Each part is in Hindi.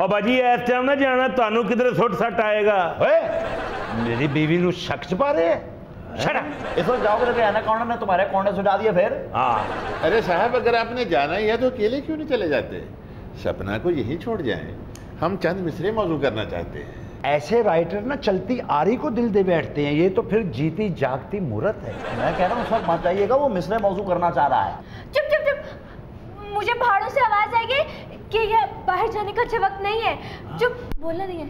ਔਰ ਬਾਜੀ ਇਸ ਟਾਈਮ ਨਾ ਜਾਣਾ ਤੁਹਾਨੂੰ ਕਿਧਰੇ ਸੁੱਟ ਸੱਟ ਆਏਗਾ ਓਏ मेरी बीवी ਨੂੰ ਸ਼ੱਕ ਚ ਪਾ ਰਹੇ सपना को छोड़ जाए। हम चंद मिसरे मौजू करना चाहते हैं। ऐसे राइटर ना चलती आरी को दिल दे बैठते हैं ये तो फिर जीती जागती मूर्त है। मैं कह रहा हूँ उस वक्त मत जाइएगा वो मिसरे मौजू करना चाह रहा है। चुप चुप चुप। मुझे पहाड़ों से आवाज़ आएगी। कि ये बाहर जाने का अच्छा वक्त नहीं है। चुप बोलना नहीं है।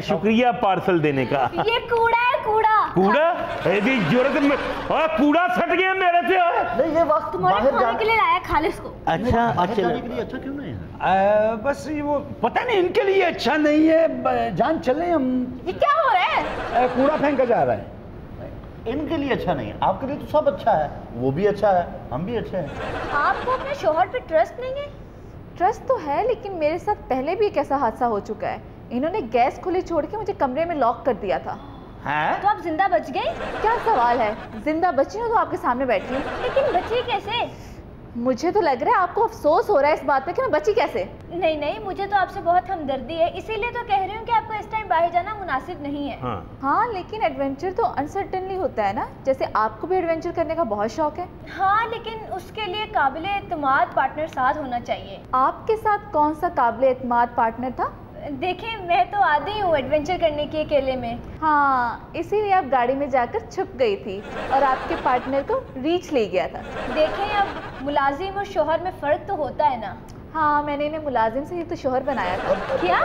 शुक्रिया पार्सल देने का। ये कूड़ा है कूड़ा। कूड़ा? यदि ज़रूरत में और कूड़ा सट गया मेरे से नहीं ये वक्त बाहर जाने के लिए लाया खालिस इसको। अच्छा अच्छा। जाने के लिए अच्छा क्यों नहीं है? बस ये वो पता नहीं इनके लिए अच्छा नहीं है जान चले हम। ये क्या हो रहा है? कूड़ा फेंका जा रहा है। इनके लिए अच्छा नहीं है। आपके लिए तो सब अच्छा है। वो भी अच्छा है हम भी अच्छे हैं। आपको अपने शोहर पे ट्रस्ट नहीं है? ट्रस्ट तो है लेकिन मेरे साथ पहले भी एक ऐसा हादसा हो चुका है। इन्होंने गैस खुली छोड़ के मुझे कमरे में लॉक कर दिया था। हैं? तो आप ज़िंदा बच गई क्या सवाल है? ज़िंदा बची हूँ तो आपके सामने बैठी हूँ। लेकिन बची कैसे? मुझे तो लग रहा है आपको अफसोस हो रहा है इस बात पे कि मैं बची कैसे? नहीं नहीं मुझे तो आपसे बहुत हमदर्दी है। इसीलिए तो कह रही हूँ कि आपको इस टाइम बाहर जाना मुनासिब नहीं है। हाँ। हाँ लेकिन एडवेंचर तो अनसर्टनली होता है ना। जैसे आपको भी एडवेंचर करने का बहुत शौक है। हाँ लेकिन उसके लिए काबिल एतमाद पार्टनर साथ होना चाहिए। आपके साथ कौन सा काबिल एतमाद पार्टनर था? देखिए मैं तो आदी हूँ एडवेंचर करने के अकेले में। हाँ इसीलिए आप गाड़ी में जाकर छुप गई थी और आपके पार्टनर को रीच ले गया था। देखें अब मुलाजिम और शोहर में फ़र्क तो होता है ना। हाँ मैंने इन्हें मुलाजिम से ही तो शोहर बनाया था। क्या?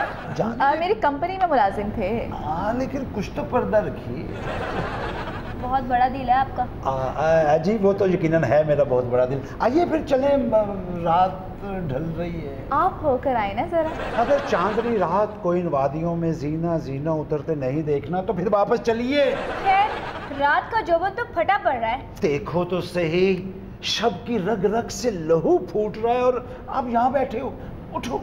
आ, मेरी कंपनी में मुलाजिम थे। हाँ लेकिन कुछ तो पर्दा रखिए। बहुत बड़ा दिल है आपका। आ, आ, जी वो तो यकीनन है मेरा बहुत बड़ा दिल। आइए फिर चलें रात ढल रही है। आप होकर आए ना जरा। अगर चांदनी रात को इन वादियों में जीना जीना उतरते नहीं देखना तो फिर वापस चलिए। रात का जोबन तो फटा पड़ रहा है। देखो तो सही। शब की रग रग से लहू फूट रहा है और आप यहाँ बैठे हो। उठो।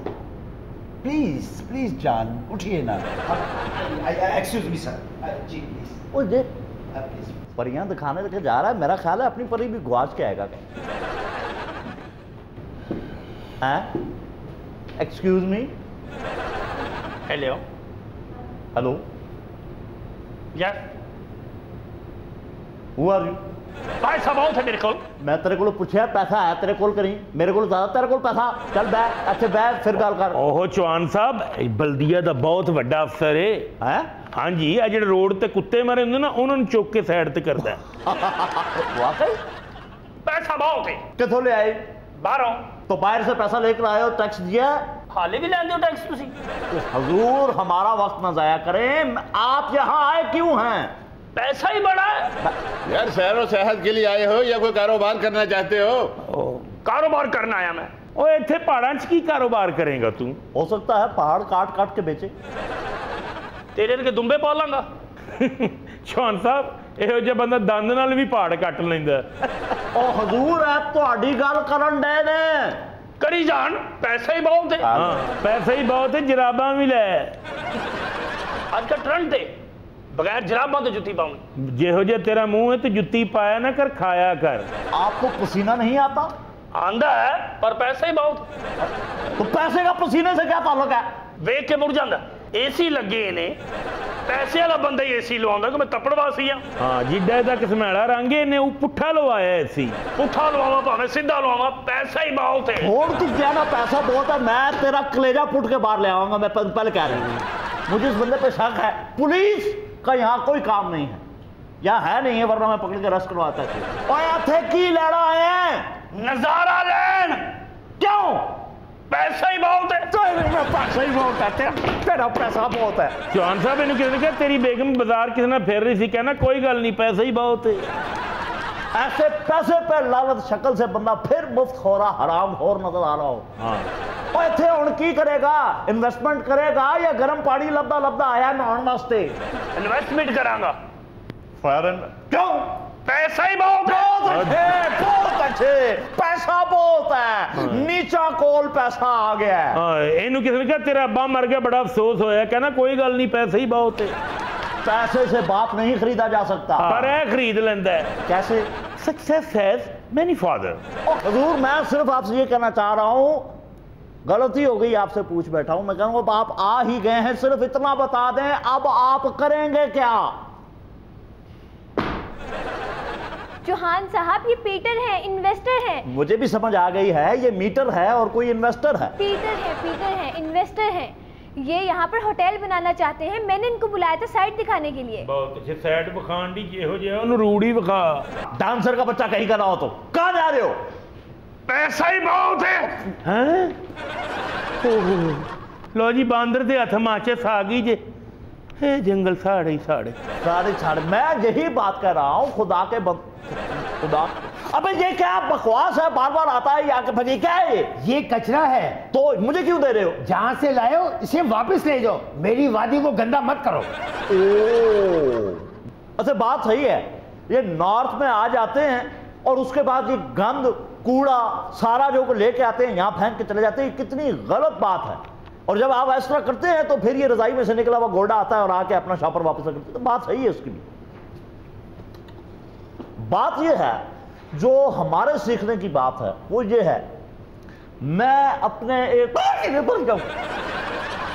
प्लीज़ प्लीज़ जान उठिए ना। Excuse me sir ji please वो देख परियाँ दिखाने लेके जा रहा है। मेरा ख्याल है अपनी परी भी गुआच के आएगा। हैं? Excuse me hello hello yes who are you Bhai Sahib ਆਓ ਮੇਰੇ ਕੋਲ मैं तेरे को पूछा पैसा है तेरे कोल करी मेरे को ज्यादा तेरे कोल पैसा चल बैठ अच्छे बैठ फिर गल कर ਉਹ ਚੌਹਾਨ ਸਾਹਿਬ ਇਹ ਬਲਦੀਆ ਦਾ ਬਹੁਤ ਵੱਡਾ ਅਫਸਰ ਏ हैं ਹਾਂਜੀ ਆ ਜਿਹੜੇ ਰੋਡ ਤੇ ਕੁੱਤੇ ਮਾਰੇ ਹੁੰਦੇ ਨਾ ਉਹਨਾਂ ਨੂੰ ਚੁੱਕ ਕੇ ਸਾਈਡ ਤੇ ਕਰਦਾ वाकई ਪੈਸਾ ਬਹੁਤ ਏ कितों ले आए ਬਾਹਰੋਂ तो बाहर से पैसा लेकर आए हो टैक्स दिया ਹਾਲੇ ਵੀ ਲੈਂਦੇ ਹੋ ਟੈਕਸ ਤੁਸੀਂ तो हजूर हमारा वक्त न जाया करें आप यहाँ आए क्यों हैं ਪੈਸਾ ਹੀ ਬੜਾ ਹੈ यार सैर सेहत के लिए आए हो या कोई कारोबार करना चाहते हो ਉਹ ਕਾਰੋਬਾਰ ਕਰਨ ਆਇਆ ਮੈਂ ਓਏ ਇੱਥੇ ਪਹਾੜਾਂ 'ਚ ਕੀ ਕਾਰੋਬਾਰ ਕਰੇਗਾ ਤੂੰ हो सकता है पहाड़ काट काट के बेचे ਤੇਰੇ ਵਰਗੇ ਦੁੰਬੇ ਪਾਲਾਂਗਾ ਚੌਹਾਨ ਸਾਹਿਬ ਇਹੋ ਜਿਹਾ ਬੰਦਾ ਦੰਦ ਨਾਲ ਵੀ ਪਹਾੜ ਕੱਟ ਲੈਂਦਾ ਉਹ ਹਜ਼ੂਰ ਐ ਤੁਹਾਡੀ ਗੱਲ ਕਰਨ ਡਏ ਨੇ ਕਰੀ ਜਾਣ ਪੈਸਾ ਹੀ ਬਹੁਤ ਹੈ ਹਾਂ ਪੈਸਾ ਹੀ ਬਹੁਤ ਹੈ ਜਰਾਬਾਂ ਵੀ ਲੈ ਅੱਜ ਕੱਲ੍ਹ ਟ੍ਰੈਂਡ ਤੇ बगैर जराबा तो जूती पाऊँगी। जेहो जे तेरा मुँह है तो जूती पाया ना कर खाया कर। आपको पसीना नहीं आता? आंदा है पर पैसे ही बहुत। तो पैसे का पसीने से क्या ताल्लुक है? वेख के मुड़ जाता एसी लगे ने पैसे वाला बंदा ही एसी लवांदा कि मैं तपड़वासी हाँ हाँ जिड्डा दा कसमेड़ा रंगे ने वो पुठा लवाया एसी। पुठा लवावा भावे सीधा लवावा पैसा ही बहुत है। और तू क्या ना पैसा बहुत है मैं तेरा कलेजा फुट के बाहर ले आऊँगा मैं पहले कह रही हूँ। मुझे इस बंदे पे शक है। पुलिस! का यहाँ कोई काम नहीं है। यहाँ है नहीं है वरना मैं पकड़ के रस करवाता थे। थे की लड़ा है? नज़ारा लेन। क्यों? पैसा ही बहुत है। तो पैसा ही बहुत है। तेरा, पैसा बहुत है। चौहान साहब इन्हें किसी ने तेरी बेगम बाज़ार किसी ने फेर रही थी? कहना कोई गल नहीं पैसा ही बहुत है। ऐसे पैसे पे लालत शक्ल से बंदा फिर मुफ़्त हो रहा हराम हो नज़र आ रहा हो। हाँ। ਉਹ ਇੱਥੇ ਹੁਣ ਕੀ ਕਰੇਗਾ ਇਨਵੈਸਟਮੈਂਟ ਕਰੇਗਾ ਜਾਂ ਗਰਮ ਪਾਣੀ ਲੱਭਦਾ ਲੱਭਦਾ ਆਇਆ ਨਹਾਉਣ ਵਾਸਤੇ ਇਨਵੈਸਟਮੈਂਟ ਕਰਾਂਗਾ ਫਾਰਨ ਕਿਉਂ ਪੈਸਾ ਹੀ ਬਹੁਤ ਬਹੁਤ ਹੈ ਅੱਛੇ ਬਹੁਤ ਅੱਛੇ ਪੈਸਾ ਬਹੁਤ ਹੈ ਨੀਚਾ ਕੋਲ ਪੈਸਾ ਆ ਗਿਆ ਹੈ। ਹਾਂ ਇਹਨੂੰ ਕਿਸੇ ਨੇ ਕਿਹਾ ਤੇਰਾ ਅੱਬਾ ਮਰ ਗਿਆ ਬੜਾ ਅਫਸੋਸ ਹੋਇਆ ਕਹਿੰਦਾ ਕੋਈ ਗੱਲ ਨਹੀਂ ਪੈਸਾ ਹੀ ਬਹੁਤ ਹੈ पैसे से बाप नहीं खरीदा जा सकता ਪਰ ਇਹ ਖਰੀਦ ਲੈਂਦਾ ਹੈ कैसे सक्सेस हैज मैनी फादर ओ हजूर मैं सिर्फ आपसे ये कहना चाह रहा हूँ गलती हो गई आपसे पूछ बैठा हूँ। मैं कहूँगा आप आ ही गए हैं सिर्फ़ इतना बता दें अब आप करेंगे क्या? चौहान साहब ये पीटर है इन्वेस्टर है। मुझे भी समझ आ गई है ये मीटर है और कोई इन्वेस्टर है। पीटर है पीटर है इन्वेस्टर है। ये यहाँ पर होटल बनाना चाहते हैं। मैंने इनको बुलाया था साइट दिखाने के लिए। बहुत अच्छे साइट बखान डांसर का बच्चा कहीं कर रहा हो तो। कहा जा रहे हो? ਪੈਸਾ ਹੀ ਬਹੁਤ ਹੈ ਹੈ ਲੋ ਜੀ ਬਾਂਦਰ ਦੇ ਹੱਥ ਮਾਚੇ ਆ ਗਈ ਜੇ ਇਹ ਜੰਗਲ ਸਾੜੇ ਹੀ ਸਾੜੇ सारे छाड़ मैं यही बात कर रहा हूं खुदा के बं... खुदा अबे ये क्या बकवास है बार बार आता है ये आके भजी क्या है ये ये कचरा है तो मुझे क्यों दे रहे हो जहां से लाए हो इसे वापस ले जाओ मेरी वादी को गंदा मत करो ओ अच्छा बात सही है ये नॉर्थ में आ जाते हैं और उसके बाद ये गंद कूड़ा सारा जो लेके आते हैं यहाँ फेंक के चले जाते हैं कितनी गलत बात है। और जब आप ऐसा करते हैं तो फिर ये रजाई में से निकला हुआ गोडा आता है और आके अपना शॉपर वापस करते तो बात सही है उसकी भी। बात ये है जो हमारे सीखने की बात है वो ये है मैं अपने एक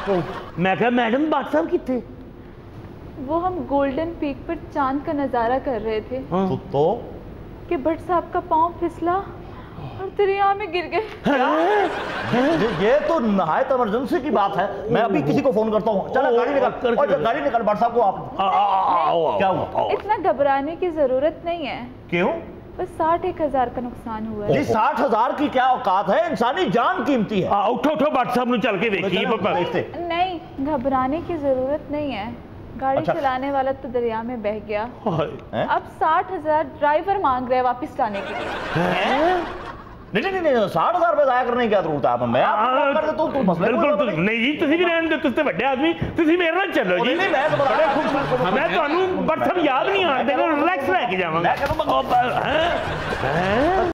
तो मैं क्या मैडम बात साहब की थे? वो हम गोल्डन पीक पर चाँद का नज़ारा कर रहे थे। हाँ। तो, तो कि भट्ट साहब का पाँव फिसला और में गिर गए। ये तो नहायत इमरजेंसी की बात है। मैं अभी किसी को फ़ोन करता हूँ। चलो गाड़ी गाड़ी साहब को आप क्या हुआ? इतना घबराने की ज़रूरत नहीं है। क्यों? बस साठ एक हज़ार का नुकसान हुआ है। साठ हज़ार की क्या औकात है? इंसानी जान कीमती है। उठो उठो चल के देखिए नहीं घबराने की ज़रूरत नहीं है। गाड़ी अच्छा। चलाने वाला तो दरिया में बह गया ਹਾਏ हैं? अब साठ हजार ड्राइवर मांग रहे हैं वापस लाने के लिए नहीं नहीं नहीं साठ हजार रुपए जाया करने की क्या जरूरत है आप मैं आपको फोन कर देता हूँ तुम मसले ਬਿਲਕੁਲ ਤੁਸੀਂ- ਨਹੀਂ ਜੀ ਤੁਸੀਂ ਵੀ ਰਹਿਣ ਦਿਓ ਤੁਸੀਂ ਤੇ ਵੱਡੇ ਆਦਮੀ ਤੁਸੀਂ ਮੇਰੇ ਨਾਲ ਚੱਲੋ ਜੀ ਨਹੀਂ, ਨਹੀਂ, ਮੈਂ ਤਾਂ ਬੜਾ- ਬੜੇ ਖੂਬਸੂਰਤ- ਮੈਂ ਤੁਹਾਨੂੰ ਬਟ ਸਭ ਯਾਦ ਨਹੀਂ ਆਉਂਦੇ ਰਿਲੈਕਸ ਲੈ ਕੇ ਜਾਵਾਂਗਾ ਮੈਂ ਕਹਿੰਦਾ ਹੈ ਹੈ